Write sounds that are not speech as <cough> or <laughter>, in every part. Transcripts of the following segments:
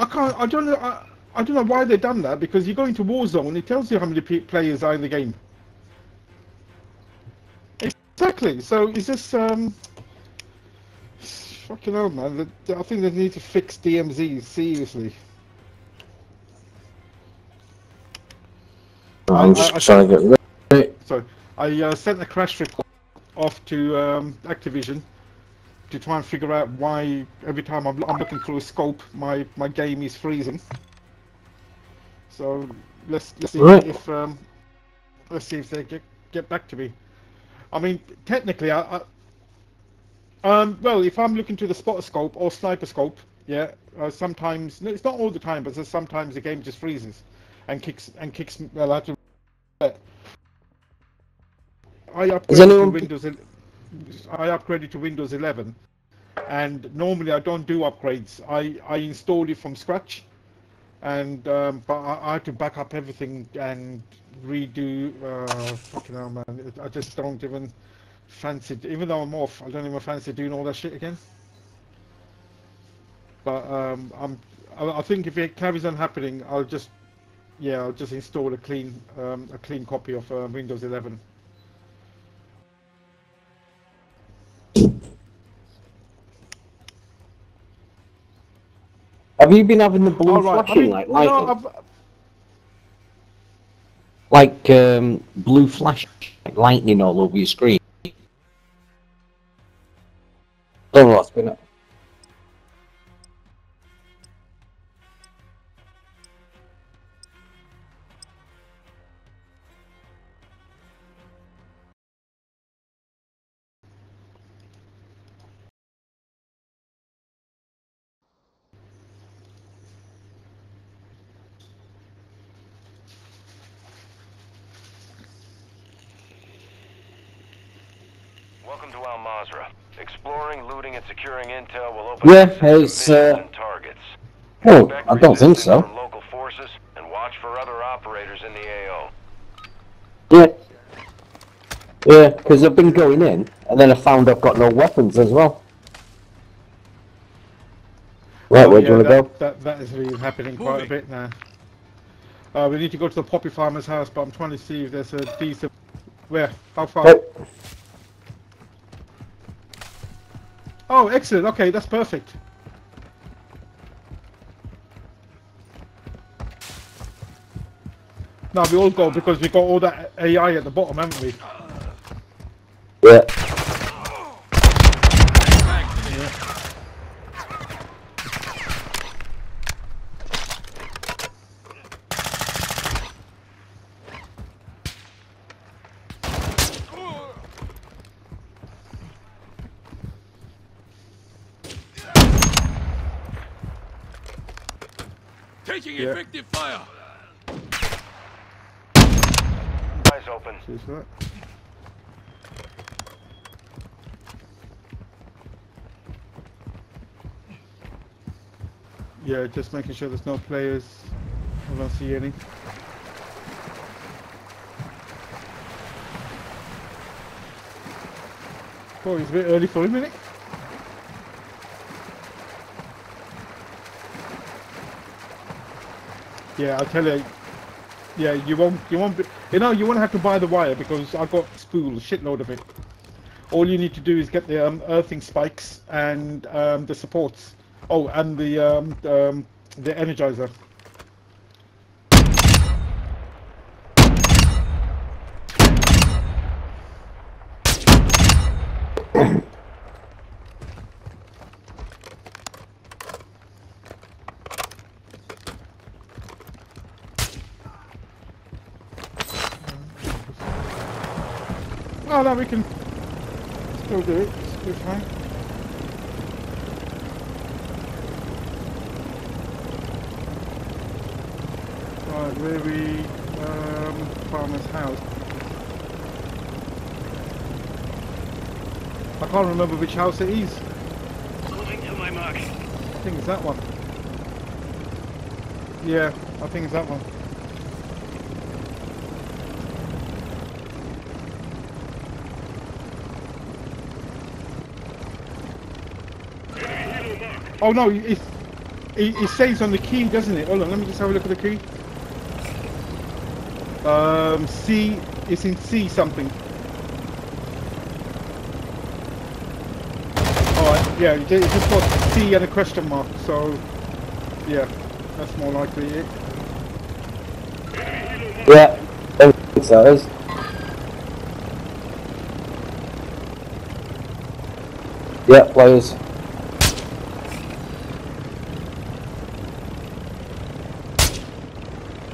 I can't. I don't know. I, I don't know why they've done that because you go into Warzone, and it tells you how many players are in the game. Exactly. So is this um? Fucking hell, man. I think they need to fix DMZ seriously. I'm just I- trying to get rid of it. So I uh, sent the crash report off to um, Activision to try and figure out why every time I'm, I'm looking through a scope, my, my game is freezing. So let's let's see Right. if um, let's see if they get get back to me. I mean, technically, I, I um well, if I'm looking to the spotter scope or sniper scope, yeah, uh, sometimes no, it's not all the time, but sometimes the game just freezes and kicks and kicks. Well, I have to. I upgraded to anyone- Windows. I upgraded to Windows 11, and normally I don't do upgrades. I I installed it from scratch, and um, but I, I had to back up everything and redo. Uh, fucking hell, man! I just don't even fancy. Even though I'm off, I don't even fancy doing all that shit again. But um, I'm. I, I think if it carries on happening, I'll just. Yeah, I'll just install a clean, um, a clean copy of uh, Windows 11. Have you been having the blue All right. I flashing mean, like no, lightning? I've- like um, blue flash, like lightning all over your screen? Don't know what's been up. Welcome to Al Mazra. Exploring, looting, and securing intel will open Yeah, access to it's, missions uh, and targets. Oh, I don't think so. Local forces and watch for other operators in the AO. Yeah. Yeah, because I've been going in, and then I found I've got no weapons as well. Right, Oh, where yeah, do you want to go? That, that is really happening quite a bit now. Uh, we need to go to the poppy farmer's house, but I'm trying to see if there's a decent. Where? How far? Oh, Oh, excellent. Okay, that's perfect. Now we all go because we got all that AI at the bottom, haven't we? yeah. Taking Yeah. effective fire. Eyes open. Cheers for that. Yeah, just making sure there's no players. I don't see any. Oh, it's a bit early for him, isn't it? Yeah, I'll tell you. Yeah, you won't. You won't. Be, you know, you won't have to buy the wire because I've got spool, shitload of it. All you need to do is get the um, earthing spikes and um, the supports. Oh, and the um, um, the energizer. Oh no, we can still do it. It's still fine. Right, where we um, farmer's house. I can't remember which house it is. Moving to my mark. I think it's that one. Yeah, I think it's that one. Oh no, it, it says on the key, doesn't it? Hold on, let me just have a look at the key. Um, C, it's in C something. Alright, yeah, it just got C and a question mark, so yeah, that's more likely it. Yeah, I think so. Yeah, players.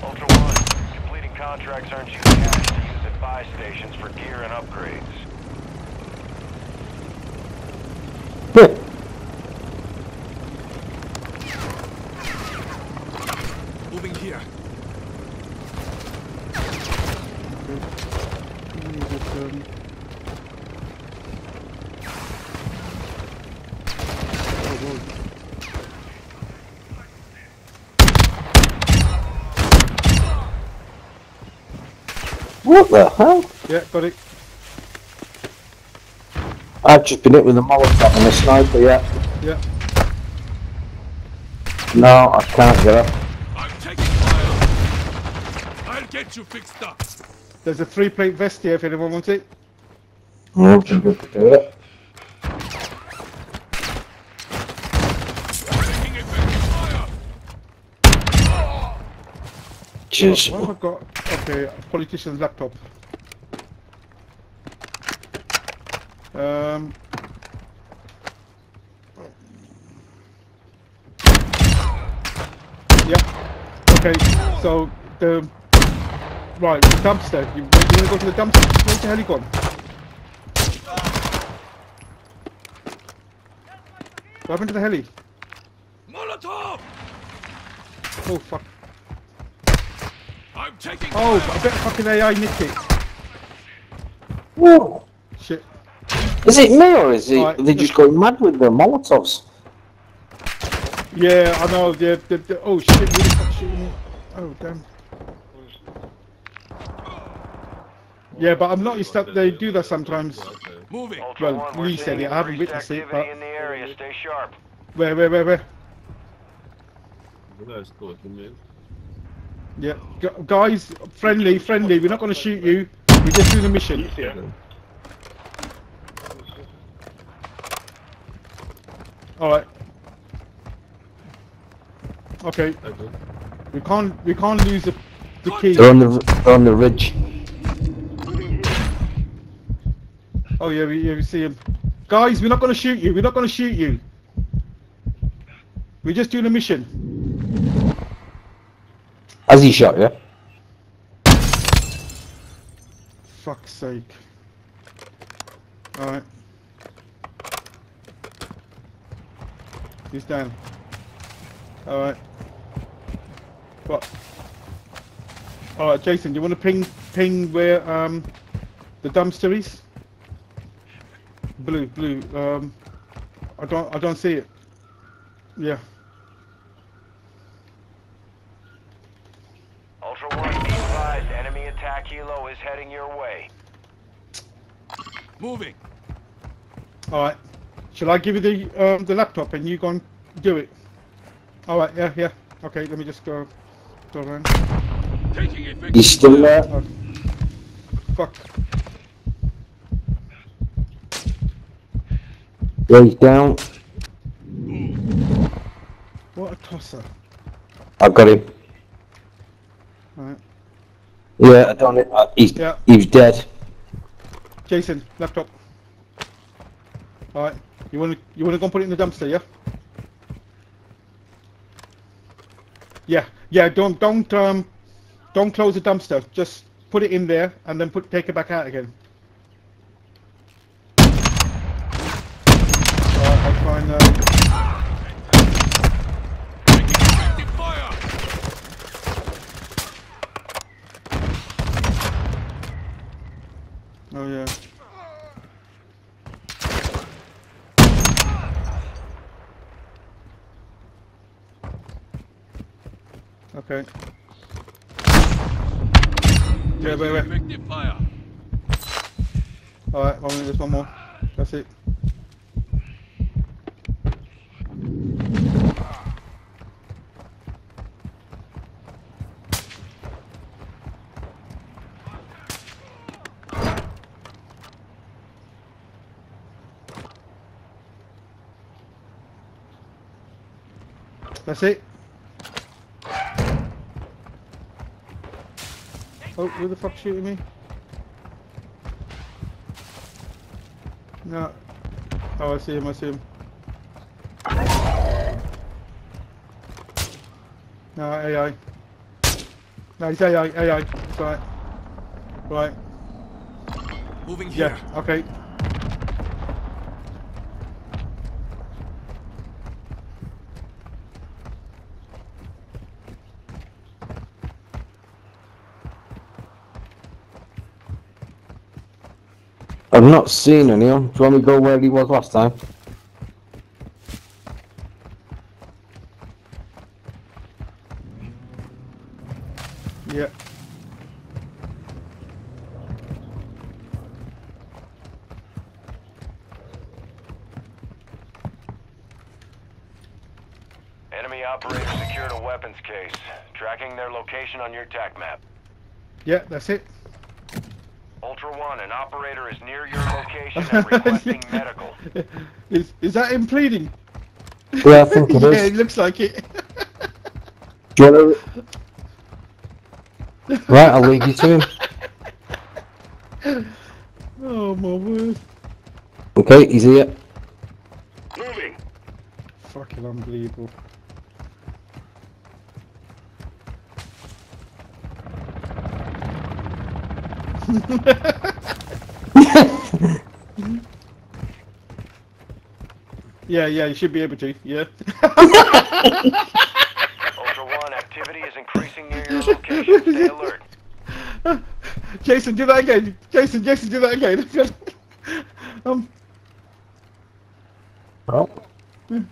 Ultra One, completing contracts earns you cash to use at buy stations for gear and upgrades. Yeah. Moving here. Let me just, um, oh, whoa. What the hell? Yeah, got it. I've just been hit with a Molotov and a sniper, yeah. Yeah. No, I can't get up. I'm taking fire. I'll get you fixed up. There's a three plate vest here if anyone wants it. No, too good to do it. Taking effective fire. Jeez. What have I got? Okay, politician's laptop. Um. Yeah. Okay, so the right the dumpster. You, you want to go to the dumpster? Where's the heli gone? What happened to the heli? Molotov. Oh fuck! I'm taking Oh, fire. I bet fucking AI nicked it. Whoa. Shit. Is it me or is it Right. they just going mad with the Molotovs? Yeah, I know. The, the, the, oh shit! Who the fuck shooting me? Oh damn. Yeah, but I'm not noticed that they do that sometimes. Moving. Well, we're Lee said it, I haven't increased witnessed it, but- in the area. Stay sharp. Where, where, where, where? That's talking, man. Yeah, Gu- guys, friendly, friendly. We're not going to shoot you. We're just doing a mission. All right. Okay, Okay. we can't, we can't lose the, the key. They're on the they're on the ridge. Oh yeah, we, yeah, we see him. Guys, we're not going to shoot you. We're not going to shoot you. We're just doing a mission. Has he shot you? Fuck's sake. Alright. He's down. Alright. What? Alright, Jason, do you want to ping ping where um the dumpster is? Blue, blue. Um I don't I don't see it. Yeah. Ultra One, be advised. Enemy attack helo is heading your way. Moving. Alright. Shall I give you the um the laptop and you go and do it? Alright, yeah, yeah. Okay, let me just go go around. Taking effective He's still there. Oh, fuck. Yeah, he's down. What a tosser. I've got him. Alright. Yeah, I don't. Uh, he's Yeah. he's dead. Jason, laptop. Alright. You wanna you wanna go and put it in the dumpster, yeah? Yeah, yeah, don't don't um don't close the dumpster. Just put it in there and then put take it back out again. Alright, I'll try and fire. Oh yeah. Okay. Yeah, wait, wait. Effective fire. Alright, one minute, there's one more. That's it. That's it. Oh, who the fuck shooting me? No. Oh, I see him, I see him. No, AI. No, he's AI, AI. It's alright. Right. Moving here. Yeah, okay. I've not seen anyone. Do you want me to go where he was last time? Yeah. Enemy operator secured a weapons case. Tracking their location on your TAC map. Yeah, that's it. Ultra One, an operator is near your <laughs> location and requesting <laughs> medical. Is, is that him pleading? <laughs> Yeah, I think it yeah, is. it looks like it. Do you want to... Right, I'll leave you to him. oh my word. Okay, he's here. Moving. Fucking unbelievable. Yeah, yeah, you should be able to. Yeah. Ultra One, activity is increasing near your location. Stay <laughs> alert. Jason, do that again. Jason, Jason, do that again. <laughs> um. <laughs> Oh. oh,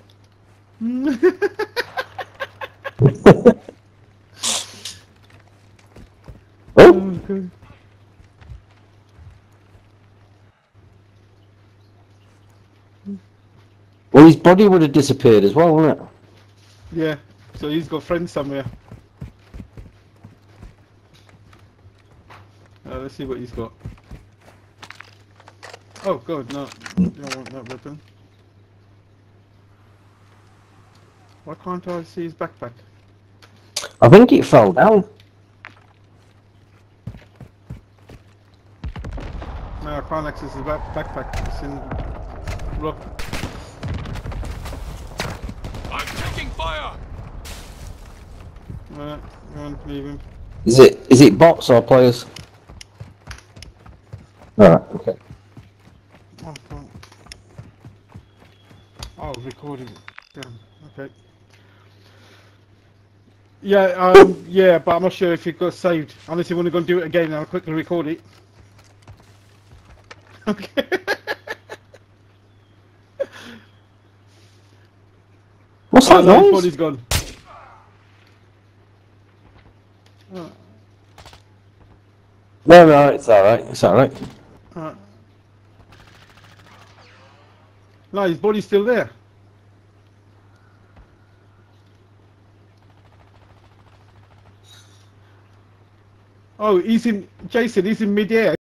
Oh, well, his body would have disappeared as well, wouldn't it? Yeah, so he's got friends somewhere. Uh, let's see what he's got. Oh god, no. you Don't want that weapon. Why can't I see his backpack? I think it fell down. No, I can't access his back backpack. It's in rock. I'm taking fire. Alright, on, leave him. Is it is it bots or players? Alright, okay. Oh, oh recording. Damn, okay. Yeah, um, yeah, but I'm not sure if it got saved. Unless you want to go and do it again, I'll quickly record it. <laughs> Okay. What's oh, that no, his noise? body's gone. Oh, No, no, it's alright. It's alright. alright. No, his body's still there. Oh, he's in, Jason, he's in mid-air.